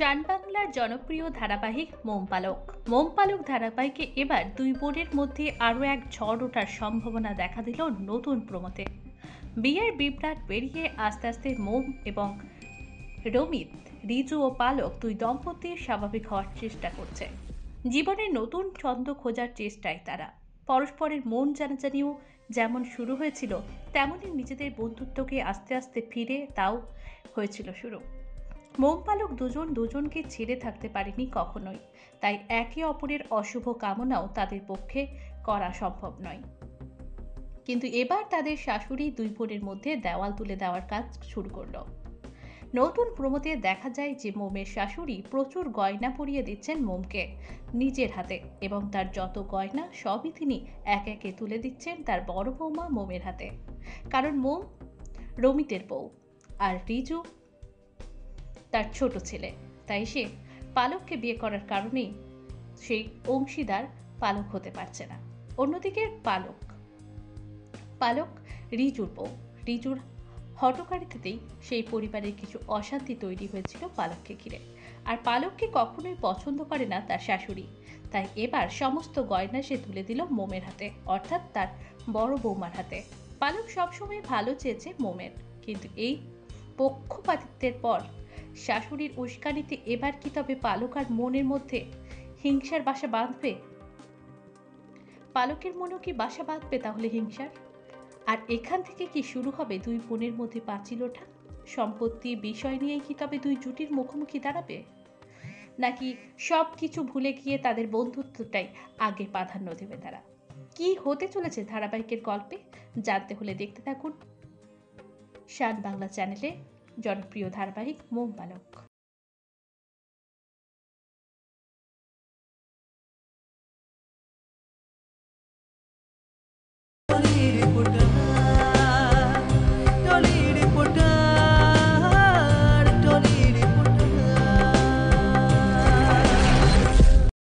বাংলার জনপ্রিয় ধারাবাহিক মোমপালক। মোমপালক ধারাবাহিকে এবার দুই বোনের মধ্যে আরও এক ঝড় ওঠার সম্ভাবনা দেখা দিল নতুন প্রমোতে। বিয়ের বিভ্রাট বেরিয়ে আস্তে আস্তে মোম এবং রমিত, রিজু ও পালক দুই দম্পতি স্বাভাবিক হওয়ার চেষ্টা করছে। জীবনের নতুন ছন্দ খোঁজার চেষ্টায় তারা। পরস্পরের মন জানাজানিও যেমন শুরু হয়েছিল তেমনই নিজেদের বন্ধুত্বকে আস্তে আস্তে ফিরে তাও হয়েছিল শুরু। মোমপালক দুজন দুজনকে ছেড়ে থাকতে পারেনি কখনোই। তাই একে অপরের অশুভ কামনাও তাদের পক্ষে করা সম্ভব নয়। কিন্তু এবার তাদের শাশুড়ি দুই বোনের মধ্যে দেওয়াল তুলে দেওয়ার কাজ শুরু করল। নতুন প্রমোতে দেখা যায় যে মোমের শাশুড়ি প্রচুর গয়না পরিয়ে দিচ্ছেন মোমকে নিজের হাতে এবং তার যত গয়না সবই তিনি এক একে তুলে দিচ্ছেন তার বড় বৌমা মোমের হাতে। কারণ মোম রমিতের বউ আর রিজু তার ছোট ছেলে। তাই সে পালককে বিয়ে করার কারণেই সেই অংশীদার পালক হতে পারছে না। অন্যদিকে পালক। পালক রিজুর বউ। রিজুর হটকারিতাতেই সেই পরিবারের কিছু অশান্তি তৈরি হয়েছিল পালককে ঘিরে। আর পালককে কখনোই পছন্দ করে না তার শাশুড়ি। তাই এবার সমস্ত গয়না সে তুলে দিল মোমের হাতে, অর্থাৎ তার বড় বৌমার হাতে। পালক সবসময় ভালো চেয়েছে মোমের। কিন্তু এই পক্ষপাতিত্বের পর শাশুড়ির উস্কানিতে এবার কি তবে পালক আর মনের মধ্যে হিংসার বাসা বাঁধবে? পালকের মনেও কি বাসা বাঁধবে তাহলে হিংসার? আর এখান থেকে কি শুরু হবে দুই বোনের মধ্যে পাঁচিল ওঠা? সম্পত্তি, বিষয় নিয়েই কি তবে দুই জুটির মুখোমুখি দাঁড়াবে? নাকি সব কিছু ভুলে গিয়ে তাদের বন্ধুত্বটাই আগে প্রাধান্য দেবে তারা? কি হতে চলেছে ধারাবাহিকের গল্পে? জানতে হলে দেখতে থাকুন। শান বাংলা চ্যানেলে জনপ্রিয় ধারাবাহিক মোম বালক।